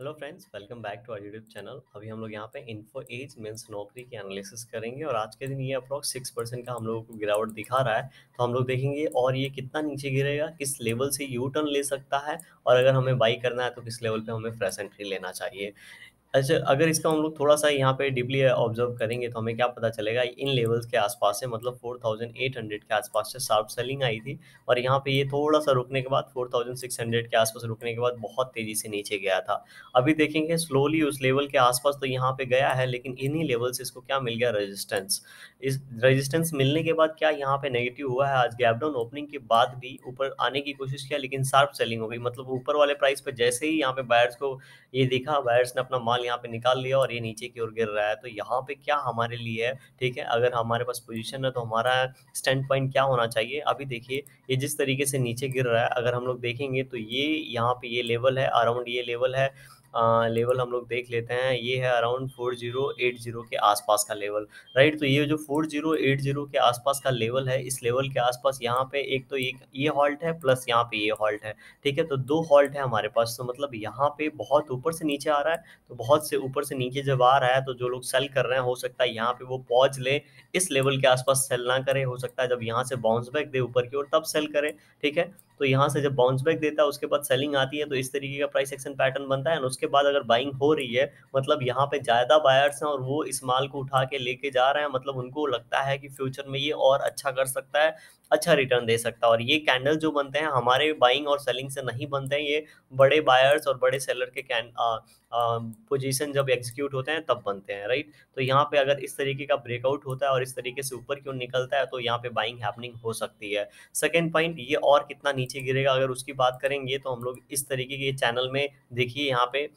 Hello friends, welcome back to our YouTube channel. अभी हम लोग यहाँ पे इन्फो एज मेंस नौकरी की एनालिसिस करेंगे और आज के दिन ये अप्रॉक्स सिक्स परसेंट का हम लोगों को गिरावट दिखा रहा है। तो हम लोग देखेंगे और ये कितना नीचे गिरेगा, किस लेवल से यू टर्न ले सकता है और अगर हमें बाई करना है तो किस लेवल पे हमें फ्रेश एंट्री लेना चाहिए। अच्छा अगर इसका हम लोग थोड़ा-सा यहाँ पे डीपली ऑब्ज़र्व करेंगे तो हमें क्या पता चलेगा, इन लेवल्स के आस-पास से मतलब 4800 के आस-पास से शार्प सेलिंग आई थी और यहाँ पे ये थोड़ा-सा रुकने के बाद 4600 के आस-पास रुकने के बाद बहुत तेज़ी से नीचे गया था। अभी देखेंगे स्लोली उस लेवल के आस-पास तो यहाँ पे गया है लेकिन इन्हीं लेवल से इसको क्या मिल गया रजिस्टेंस इस रजिस्टेंस मिलने के बाद क्या यहाँ पे नेगेटिव हुआ है? आज गैपडाउन ओपनिंग के बाद भी ऊपर आने की कोशिश किया लेकिन शार्प सेलिंग हो गई। मतलब ऊपर वाले प्राइस पर जैसे ही यहाँ पे बायर्स को ये दिखा बायर्स ने अपना माल यहाँ पे निकाल लिया और ये नीचे की ओर गिर रहा है। तो यहाँ पे क्या हमारे लिए है? ठीक है, अगर हमारे पास पोजिशन है तो हमारा स्टैंड पॉइंट क्या होना चाहिए? अभी देखिए, ये जिस तरीके से नीचे गिर रहा है, अगर हम लोग देखेंगे तो ये यहाँ पे ये लेवल है अराउंड ये लेवल है। लेवल हम लोग देख लेते हैं, ये है अराउंड 4080 के आसपास का लेवल, राइट? तो ये जो 4080 के आसपास का लेवल है, इस लेवल के आसपास यहाँ पे एक तो एक ये हॉल्ट है प्लस यहाँ पे ये हॉल्ट है, ठीक है? तो दो हॉल्ट है हमारे पास तो मतलब यहाँ पे बहुत ऊपर से नीचे आ रहा है तो बहुत से ऊपर से नीचे जब आ रहा है तो जो लोग सेल कर रहे हैं, हो सकता है यहाँ पे वो पहुँच ले, इस लेवल के आसपास सेल ना करे, हो सकता है जब यहाँ से बाउंस बैक दे ऊपर की ओर, तब सेल करे, ठीक है? तो यहाँ से जब बाउंस बैक देता है, उसके बाद सेलिंग आती है तो इस तरीके का प्राइस एक्शन पैटर्न बनता है। और उसके बाद अगर बाइंग हो रही है मतलब यहाँ पे ज़्यादा बायर्स हैं और वो इस माल को उठा के लेके जा रहे हैं मतलब उनको लगता है कि फ्यूचर में ये और अच्छा कर सकता है अच्छा रिटर्न दे सकता है। और ये कैंडल जो बनते हैं, हमारे बाइंग और सेलिंग से नहीं बनते हैं, ये बड़े बायर्स और बड़े सेलर के कैन पोजीशन जब एग्जीक्यूट होते हैं, तब बनते हैं राइट तो यहाँ पे अगर इस तरीके का ब्रेकआउट होता है और इस तरीके से ऊपर क्यों निकलता है तो यहाँ पे बाइंग हैपनिंग हो सकती है। सेकेंड पॉइंट ये और कितना नीचे गिरेगा, अगर उसकी बात करेंगे तो हम लोग इस तरीके के चैनल में देखिए यहाँ पे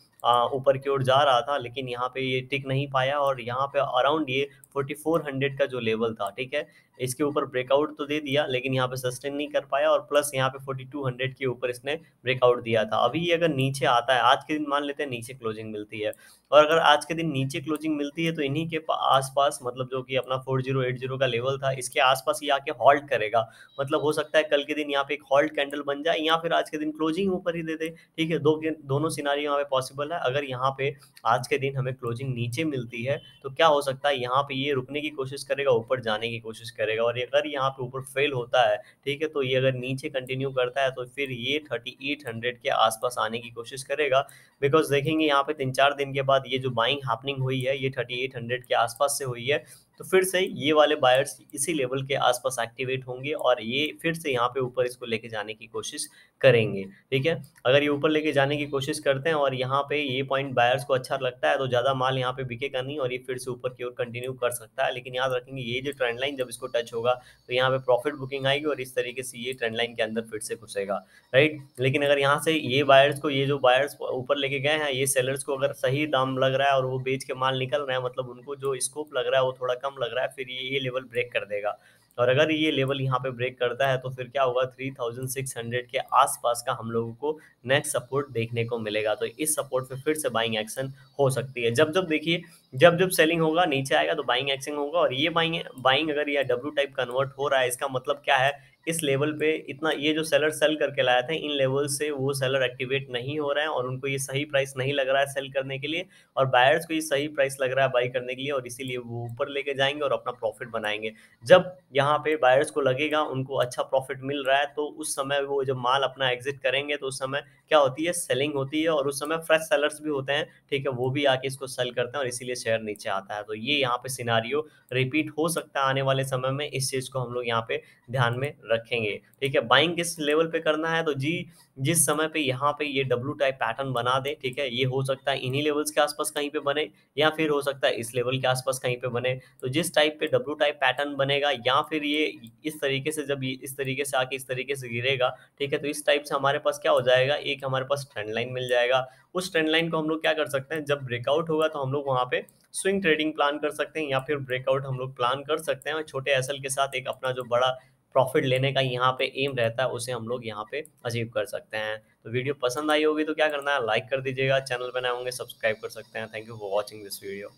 ऊपर की ओर जा रहा था, लेकिन यहाँ पे ये टिक नहीं पाया और यहाँ पे अराउंड ये 4400 का जो लेवल था, ठीक है? इसके ऊपर ब्रेकआउट तो दे दिया, लेकिन यहाँ पे सस्टेन नहीं कर पाया और प्लस यहाँ पे 4200 के ऊपर इसने ब्रेकआउट दिया था। अभी ये अगर नीचे आता है, आज के दिन मान लेते हैं नीचे क्लोजिंग मिलती है, और अगर आज के दिन नीचे क्लोजिंग मिलती है तो इन्हीं के आसपास मतलब जो कि अपना 4080 का लेवल था, इसके आसपास ये आके हॉल्ट करेगा। मतलब हो सकता है कल के दिन यहाँ पे एक हॉल्ट कैंडल बन जाए, या फिर आज के दिन क्लोजिंग ऊपर ही दे दे, ठीक है? दो दोनों सिनारी यहाँ पे पॉसिबल है। अगर यहाँ पे आज के दिन हमें क्लोजिंग नीचे मिलती है तो क्या हो सकता है, यहाँ पे ये रुकने की कोशिश करेगा, ऊपर जाने की कोशिश करेगा, और अगर यहाँ पे ऊपर फेल होता है, ठीक है? तो ये अगर नीचे कंटिन्यू करता है तो फिर ये थर्टी एट हंड्रेड के आसपास आने की कोशिश करेगा। बिकॉज़ देखेंगे, यहाँ पे तीन चार दिन के बाद ये जो बाइंग हैपनिंग हुई है, ये 3800 के आसपास से हुई है तो फिर से ये वाले बायर्स इसी लेवल के आसपास एक्टिवेट होंगे और ये फिर से यहाँ पे ऊपर इसको लेके जाने की कोशिश करेंगे, ठीक है? अगर ये ऊपर लेके जाने की कोशिश करते हैं और यहाँ पे ये पॉइंट बायर्स को अच्छा लगता है तो ज़्यादा माल यहाँ पे बिकेगा नहीं और ये फिर से ऊपर की ओर कंटिन्यू कर सकता है। लेकिन याद रखेंगे ये जो ट्रेंड लाइन जब इसको टच होगा तो यहाँ पे प्रॉफिट बुकिंग आएगी और इस तरीके से ये ट्रेंड लाइन के अंदर फिर से घुसेगा राइट लेकिन अगर यहाँ से ये बायर्स को, ये जो बायर्स ऊपर लेके गए हैं, ये सेलर्स को अगर सही दाम लग रहा है और वो बेच के माल निकल रहे हैं मतलब उनको जो स्कोप लग रहा है वो थोड़ा कम लग रहा है, फिर ये ये लेवल ब्रेक कर देगा। और अगर ये लेवल यहाँ पे ब्रेक करता है तो फिर क्या होगा 3600 के आसपास का हम लोगों को नेक्स्ट सपोर्ट देखने को मिलेगा। तो इस सपोर्ट पे फिर से बाइंग एक्शन हो सकती है। जब जब देखिए जब जब सेलिंग होगा, नीचे आएगा तो बाइंग एक्शन होगा और ये बाइंग बाइंग अगर ये डब्ल्यू टाइप कन्वर्ट हो रहा है, इसका मतलब क्या है? इस लेवल पे इतना, ये जो सेलर सेल करके लाया था, इन लेवल से वो सेलर एक्टिवेट नहीं हो रहे हैं और उनको ये सही प्राइस नहीं लग रहा है सेल करने के लिए और बायर्स को ये सही प्राइस लग रहा है बाई करने के लिए और इसीलिए वो ऊपर लेके जाएँगे और अपना प्रॉफिट बनाएँगे। जब यहाँ पे बायर्स को लगेगा, उनको अच्छा प्रॉफिट मिल रहा है तो उस समय वो जब माल अपना एग्जिट करेंगे तो उस समय क्या होती है? सेलिंग होती है और उस समय फ्रेश सेलर्स भी होते हैं, ठीक है, वो भी आके इसको सेल करते हैं और इसीलिए शेयर नीचे आता है। तो ये यहाँ पे सिनारियो रिपीट हो सकता है आने वाले समय में। इस चीज़ को हम लोग यहाँ पे ध्यान में रखेंगे। ठीक है बाइंग किस लेवल पे करना है? तो जी जिस समय पे यहाँ पे ये डब्लू टाइप पैटर्न बना दे, ठीक है? ये हो सकता है इन्हीं लेवल्स के आसपास कहीं पे बने, या फिर हो सकता है इस लेवल के आसपास कहीं पे बने। तो जिस टाइप पे डब्लू टाइप पैटर्न बनेगा, या फिर ये इस तरीके से जब इस तरीके से आके इस तरीके से गिरेगा, ठीक है? तो इस टाइप से हमारे पास क्या हो जाएगा? एक हमारे पास ट्रेंड लाइन मिल जाएगा। उस ट्रेंड लाइन को हम लोग क्या कर सकते हैं? जब ब्रेकआउट होगा तो हम लोग वहाँ पे स्विंग ट्रेडिंग प्लान कर सकते हैं, या फिर ब्रेकआउट हम लोग प्लान कर सकते हैं। छोटे एसएल के साथ एक अपना जो बड़ा प्रॉफिट लेने का यहाँ पे एम रहता है, उसे हम लोग यहाँ पे अचीव कर सकते हैं। तो वीडियो पसंद आई होगी तो क्या करना है लाइक कर दीजिएगा, चैनल बनाए नए होंगे सब्सक्राइब कर सकते हैं। Thank you for watching this video